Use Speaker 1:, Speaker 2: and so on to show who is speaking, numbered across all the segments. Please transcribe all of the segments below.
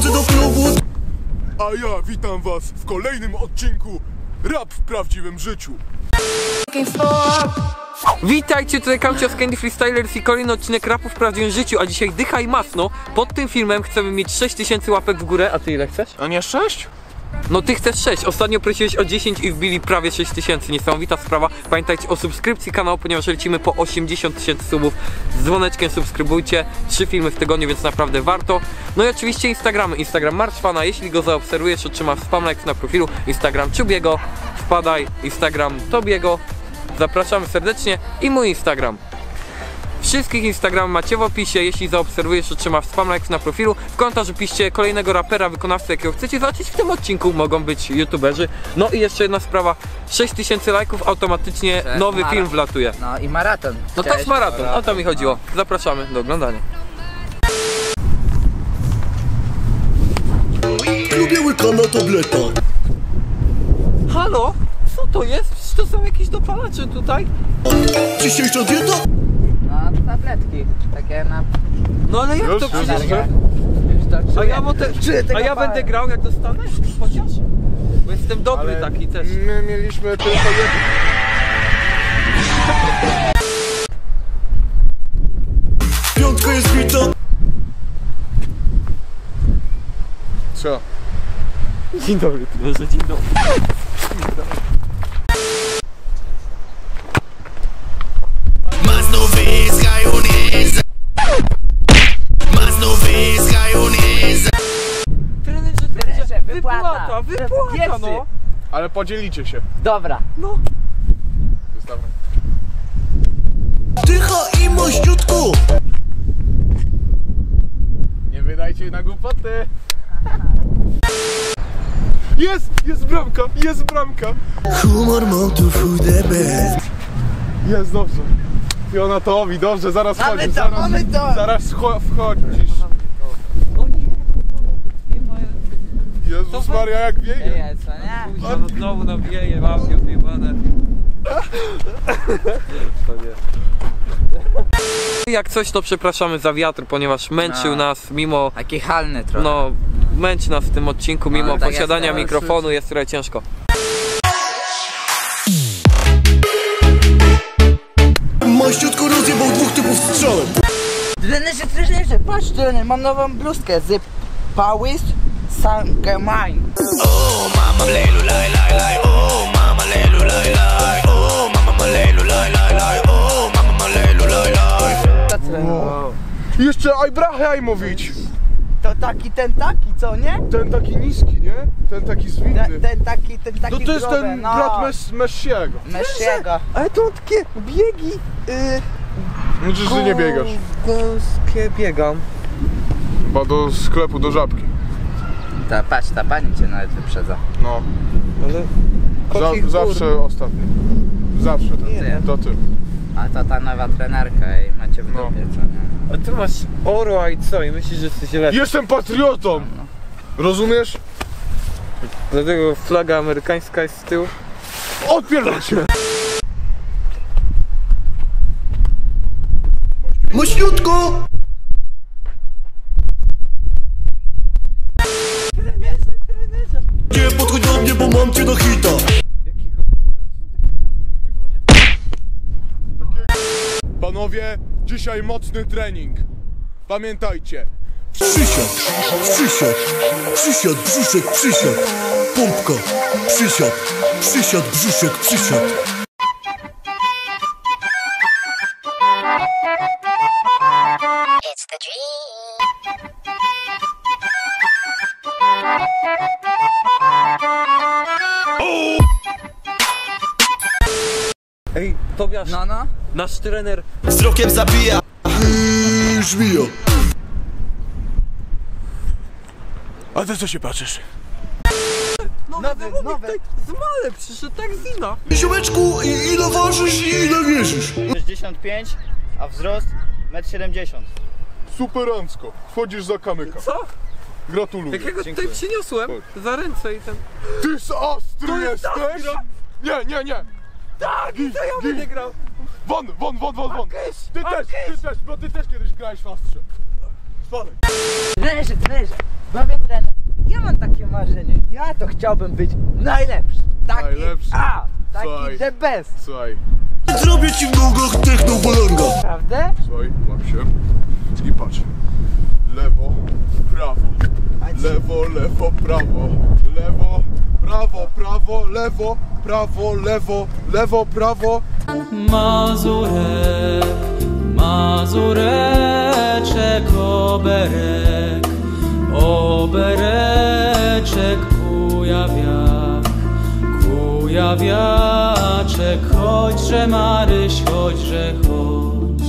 Speaker 1: wchodzę do klubu
Speaker 2: A ja witam was w kolejnym odcinku Rap w prawdziwym życiu.
Speaker 3: Witajcie, tutaj Kaucio z Candy Freestylers i kolejny odcinek rapu w prawdziwym życiu, a dzisiaj dycha i masno. Pod tym filmem chcemy mieć 6000 łapek w górę, a ty ile chcesz?
Speaker 2: A nie sześć?
Speaker 3: No ty chcesz 6, ostatnio prosiłeś o 10 i wbili prawie 6000, niesamowita sprawa. Pamiętajcie o subskrypcji kanału, ponieważ lecimy po 80 tysięcy subów. Z dzwoneczkiem subskrybujcie, 3 filmy w tygodniu, więc naprawdę warto. No i oczywiście Instagramy, Instagram Marszfana, jeśli go zaobserwujesz, otrzymasz spam likes na profilu, Instagram Czubiego, wpadaj, Instagram Tobiego, zapraszamy serdecznie. I mój Instagram. Wszystkich Instagram macie w opisie, jeśli zaobserwujesz, otrzymasz spam likes na profilu. W komentarzu piszcie kolejnego rapera, wykonawcę, jakiego chcecie zobaczyć w tym odcinku. Mogą być youtuberzy. No i jeszcze jedna sprawa, 6000 lajków, automatycznie
Speaker 4: jest
Speaker 3: nowy film wlatuje.
Speaker 4: No i maraton.
Speaker 3: No to
Speaker 4: Cześć.
Speaker 3: jest maraton, o to mi chodziło. Zapraszamy do oglądania.
Speaker 1: Lubię łykana tableta
Speaker 3: Halo? Co to jest? Czy to są jakieś dopalacze tutaj?
Speaker 1: Dzisiejsza dieta?
Speaker 4: Tabletki. Takie na
Speaker 3: No ale jak
Speaker 2: Już,
Speaker 3: to
Speaker 2: już,
Speaker 3: przecież...
Speaker 2: już.
Speaker 3: A ja, mo- te...
Speaker 4: Czuję tego
Speaker 3: A ja będę grał jak dostanę? Chociaż? Bo jestem dobry taki też.
Speaker 2: My mieliśmy tylko jedno.
Speaker 1: Piątka jest bita
Speaker 2: Co?
Speaker 3: Dzień dobry, trenerze, dzień dobry.
Speaker 4: Wypłata.
Speaker 3: wypłata, wypłata,
Speaker 4: Pierwszy.
Speaker 3: no.
Speaker 2: Ale podzielicie się.
Speaker 4: Dobra.
Speaker 2: Zostawmy.
Speaker 1: Dycha i moździutku
Speaker 2: Nie wydajcie na głupoty. Jest! Jest bramka! Jest bramka!
Speaker 1: Humor the best
Speaker 2: Jest dobrze. Jonatowi, dobrze, zaraz
Speaker 4: Mamy
Speaker 2: wchodzisz.
Speaker 4: to,
Speaker 2: zaraz,
Speaker 4: mamy to.
Speaker 2: Zaraz wcho- wchodzisz.
Speaker 3: O nie, nie ma...
Speaker 2: Jezus Maria, jak wieje.
Speaker 4: Nie, co nie?
Speaker 3: Kuźwa, no znowu nawieje, łapie odjebane. To nie. Jak coś to przepraszamy za wiatr, ponieważ męczył
Speaker 4: No.
Speaker 3: nas mimo...
Speaker 4: Taki halny trochę.
Speaker 3: No, męczy nas w tym odcinku, mimo
Speaker 4: tak jest,
Speaker 3: posiadania mikrofonu jest trochę ciężko.
Speaker 1: Moździutku rozjebał dwóch typów strzałem
Speaker 4: Trenerze, trenerze, patrz trener, mam nową bluzkę z Pawis Sankemine.
Speaker 5: Oh, mama, lelu, lai, lai, lai. Oh, mama, lelu, lai, lai. Oh, mama, lelu, lai, lai, lai. Oh, mama, lelu.
Speaker 2: Jeszcze Ibrahim mówić.
Speaker 4: To taki, ten taki, co nie?
Speaker 2: Ten taki niski, nie? Ten taki zwinny.
Speaker 4: Ten, ten taki, ten taki
Speaker 2: No to jest
Speaker 4: groby,
Speaker 2: ten
Speaker 4: no.
Speaker 2: brat Mes Messiego.
Speaker 4: Messiego.
Speaker 3: Ale to takie biegi... Yy,
Speaker 2: No czyż ty nie biegasz?
Speaker 3: Gąskie biegam.
Speaker 2: Chyba do sklepu, do żabki.
Speaker 4: Ta, patrz, ta pani cię nawet wyprzedza.
Speaker 2: No.
Speaker 3: Ale... Kocich
Speaker 2: Za,
Speaker 3: gór.
Speaker 2: zawsze ostatni. Zawsze ten.
Speaker 4: Nie.
Speaker 2: To ty.
Speaker 4: A to ta nowa trenerka i macie w
Speaker 2: No.
Speaker 4: dupie, co nie?
Speaker 3: A ty masz oro i co? I myślisz, że jesteś lepszy.
Speaker 2: Jestem patriotą! Rozumiesz?
Speaker 3: Dlatego flaga amerykańska jest z tyłu.
Speaker 2: Odpierdol się!
Speaker 1: Moździutku Nie podchodź do mnie, bo mam cię do hita.
Speaker 3: Jakiego
Speaker 2: Panowie, dzisiaj mocny trening. Pamiętajcie,
Speaker 1: Przysiad, przysiad, przysiad, brzuszek, przysiad Pompka, przysiad, przysiad, brzuszek, przysiad
Speaker 6: It's the dream.
Speaker 3: Ej, Tobiasz,
Speaker 4: No, no.
Speaker 3: nasz trener
Speaker 5: Wzrokiem zabija.
Speaker 1: Yy, żmija
Speaker 2: a ty co się patrzysz?
Speaker 3: nowy,
Speaker 4: Nowy,
Speaker 3: nowy,
Speaker 4: nowy.
Speaker 3: Tutaj z Male przyszedł tak zina.
Speaker 1: Ziomeczku, i- ile ważysz i ile wierzysz?
Speaker 7: 65, a wzrost 1,70 m.
Speaker 2: Superancko. Wchodzisz za kamyka.
Speaker 3: Co?
Speaker 2: Gratuluję.
Speaker 3: Jakiego tutaj przyniosłem? Za ręce i ten...
Speaker 2: Ty z Astry jesteś?
Speaker 3: Astra?
Speaker 2: Nie, nie, nie.
Speaker 3: Tak, i to ja będę grał.
Speaker 2: Won, won, won, won, won. Ty też, ty też, bo ty też kiedyś grałeś w Astrze. Spadaj.
Speaker 4: Trenerze, trenerze. Bawię trener. Ja mam takie marzenie. Ja to chciałbym być najlepszy. Taki,
Speaker 2: Najlepszy.
Speaker 4: A, taki
Speaker 2: Słuchaj.
Speaker 4: the best.
Speaker 2: Słuchaj,
Speaker 1: Zrobię ci w nogach technobolanga
Speaker 4: Prawda?
Speaker 2: słuchaj, łap się i patrz. Lewo, prawo, lewo, lewo, prawo, lewo, prawo, prawo, lewo, prawo, lewo, lewo, prawo.
Speaker 8: Mazurek, Mazureczek, oberek, obereczek, kujawiak, kujawiaczek, chodźże Maryś, chodźże chodź.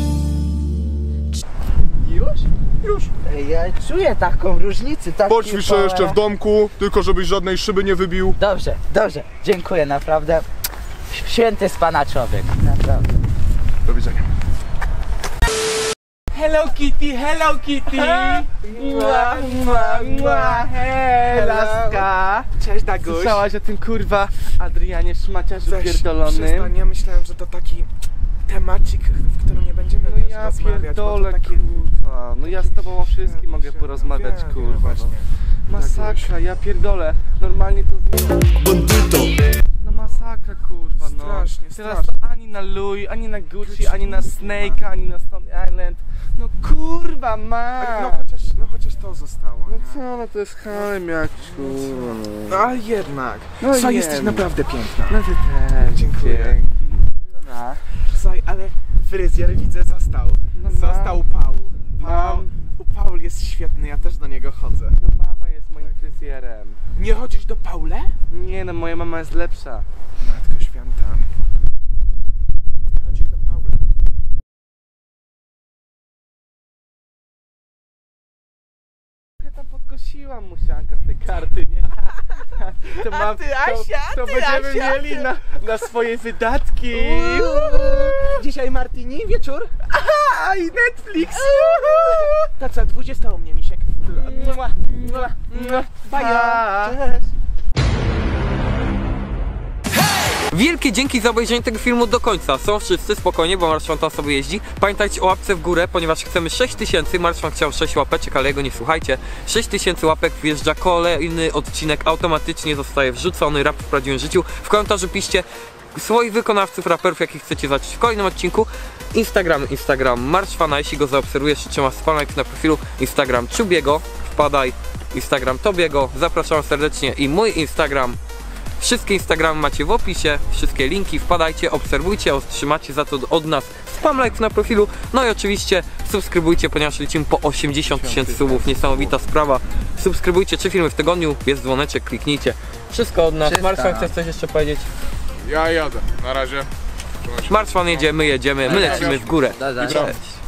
Speaker 4: Już?
Speaker 2: Już.
Speaker 4: Ja czuję taką różnicę. Taki
Speaker 2: Poćwiczę jeszcze w domku, tylko żebyś żadnej szyby nie wybił.
Speaker 4: Dobrze, dobrze. Dziękuję, naprawdę. Święty z pana człowiek. Naprawdę.
Speaker 2: Do widzenia.
Speaker 9: Hello Kitty, Hello Kitty! Mua, mua, mua, Helaska! Cześć Daguś!
Speaker 7: Słyszałaś o tym kurwa Adrianie szmaciarzu
Speaker 9: Weź,
Speaker 7: pierdolonym?
Speaker 9: przestań, ja myślałem, że to taki temacik, w którym nie będziemy
Speaker 7: No
Speaker 9: wiesz,
Speaker 7: ja
Speaker 9: rozmawiać,
Speaker 7: pierdolę
Speaker 9: bo to takie...
Speaker 7: kurwa, no ja z tobą o wszystkim mogę
Speaker 9: Wiem,
Speaker 7: porozmawiać
Speaker 9: wiem,
Speaker 7: kurwa.
Speaker 9: właśnie.
Speaker 7: No. Masakra, ja pierdolę, normalnie to z...
Speaker 1: Bandyto
Speaker 7: No masakra kurwa no.
Speaker 9: Strasznie,
Speaker 7: Teraz
Speaker 9: strasznie.
Speaker 7: to ani na Louis, ani na Gucci, ani na Snake, ani na Stone Island. No kurwa ma.
Speaker 9: No chociaż, no chociaż to zostało,
Speaker 7: No
Speaker 9: nie?
Speaker 7: co, no to jest halem jakiś kurwa no.
Speaker 9: No ale jednak.
Speaker 7: No nie
Speaker 9: jesteś
Speaker 7: wiem.
Speaker 9: naprawdę piękna.
Speaker 7: No ty też,
Speaker 9: Dziękuję.
Speaker 7: dzięki. No.
Speaker 9: Słuchaj, ale fryzjer widzę został.
Speaker 7: No mam.
Speaker 9: Został Paul. Paul.
Speaker 7: Mam.
Speaker 9: Paul jest świetny, ja też do niego chodzę.
Speaker 7: No mama jest moim fryzjerem.
Speaker 9: Nie chodzisz do Paule?
Speaker 7: Nie no, moja mama jest lepsza.
Speaker 9: Matko święta. Nie chodzisz do Paula.
Speaker 7: Podkosiłam musianka z tej karty, nie? To mam,
Speaker 9: ty, Asia,
Speaker 7: to, to
Speaker 9: ty,
Speaker 7: będziemy
Speaker 9: Asia,
Speaker 7: mieli na, na swoje wydatki.
Speaker 9: Dzisiaj Martini, wieczór? Aha, i Netflix! To co, 20 u mnie, misiek? Mua, mua, mua. Bajo! Cześć!
Speaker 3: Wielkie dzięki za obejrzenie tego filmu do końca. Są wszyscy spokojnie, bo Marszman tam sobie jeździ. Pamiętajcie o łapce w górę, ponieważ chcemy 6000. Marszman chciał 6 łapeczek, ale jego nie słuchajcie. 6000 łapek wjeżdża kolejny odcinek, automatycznie zostaje wrzucony. Rap w prawdziwym życiu. W komentarzu piszcie swoich wykonawców, raperów, jakich chcecie zobaczyć w kolejnym odcinku. Instagram, Instagram Marszwana, jeśli go zaobserwujesz, trzyma spamlike na profilu. Instagram Czubiego, wpadaj. Instagram Tobiego, zapraszam serdecznie i mój Instagram Wszystkie Instagramy macie w opisie, wszystkie linki, wpadajcie, obserwujcie, otrzymacie za to od nas spam like na profilu, no i oczywiście subskrybujcie, ponieważ lecimy po 80 tysięcy subów, niesamowita sprawa. Subskrybujcie trzy filmy w tygodniu, jest dzwoneczek, kliknijcie. Wszystko od nas. Marszwan, chcesz coś jeszcze powiedzieć?
Speaker 2: Ja jadę. Na razie.
Speaker 3: Marszwan jedzie, my jedziemy, my lecimy w górę. Cześć.